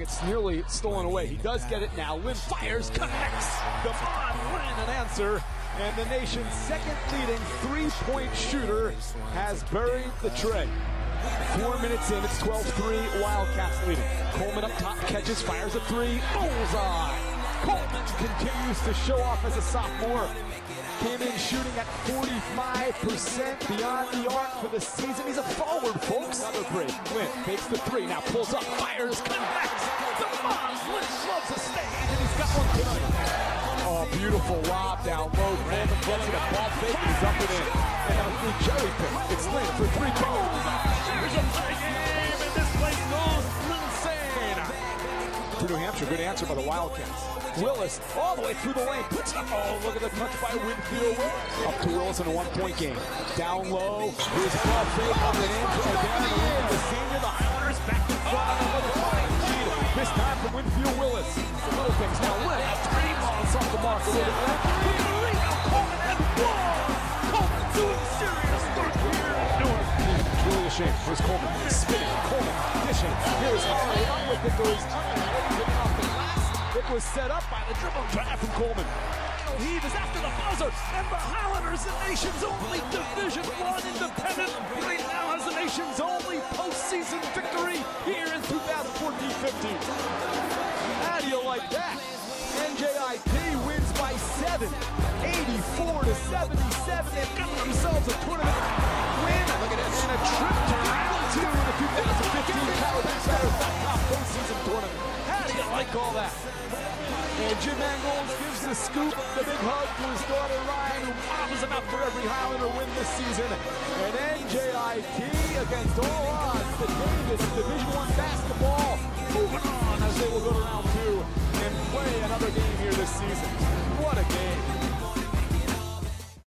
It's nearly stolen away. He does get it now. Lynn fires, connects. Damon Lynn an answer. And the nation's second leading three-point shooter has buried the tray. Four minutes in, it's 12-3, Wildcats leading. Coleman up top, catches, fires a three, bullseye! Coleman continues to show off as a sophomore. Came in shooting at 45% beyond the arc for the season. He's a forward, folks. Another three. Lynn takes the three, now pulls up, fires, connects. Damon Lynn loves a stage, and he's got one tonight. Oh, beautiful lob down low. Brandon gets it, a ball fake, he's up and in. And now the cherry pick. It's Lynn for three goals. Here's a three game, and this place goes insane. For New Hampshire, good answer by the Wildcats. Willis all the way through the lane. Puts it. Oh, look at the touch by Winfield. Up to Willis in a one-point game. Down low. A ball fake up and in. Down the senior, the Highlanders back in front. This time from Winfield Willis. The little things now. A three balls off the mark a little bit. Coleman one. Coleman doing spinning. Coleman dishing. Here's Harley up with the glass. It was set up by the dribble drive from Coleman. Heave is after the buzzer, and the Highlanders, the nation's only Division One independent, right now has the nation's only postseason victory here in 2014-15. How do you like that? NJIT wins by seven, 84 to 77. They've got themselves a tournament And Jim Engles gives the scoop, the big hug to his daughter Ryan, who models him out for every Highlander win this season. And NJIT against all odds, the Davis Division One